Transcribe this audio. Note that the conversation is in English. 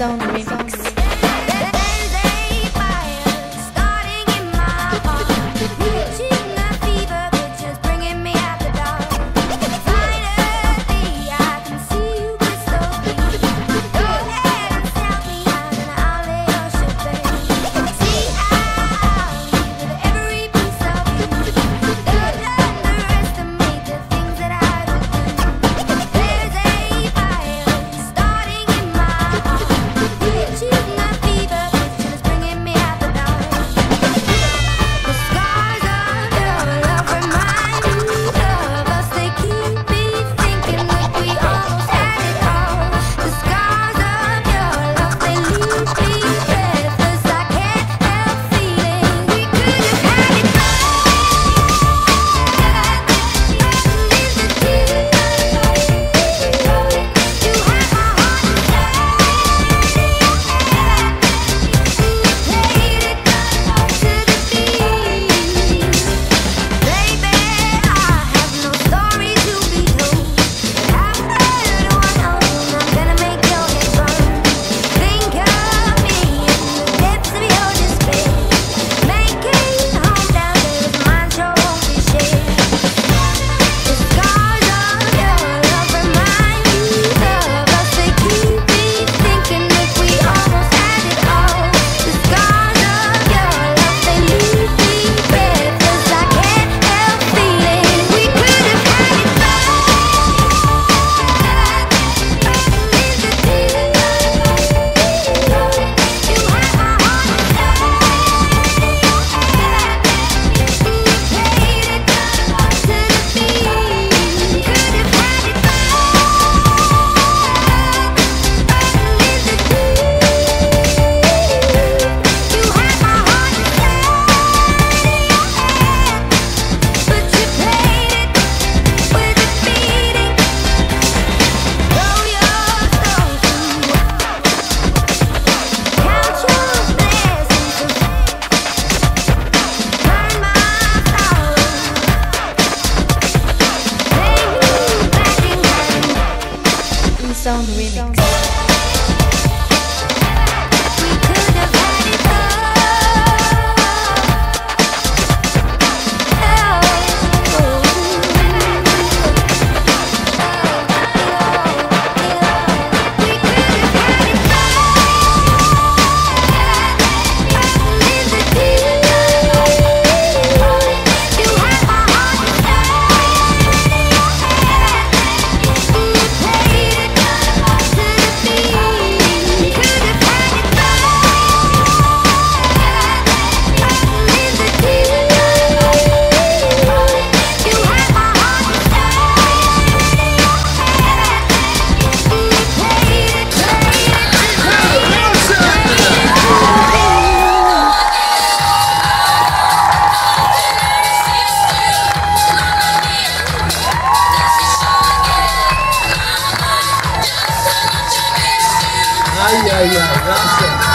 Zone Remix. Sound Remix. Ay, ay, gracias.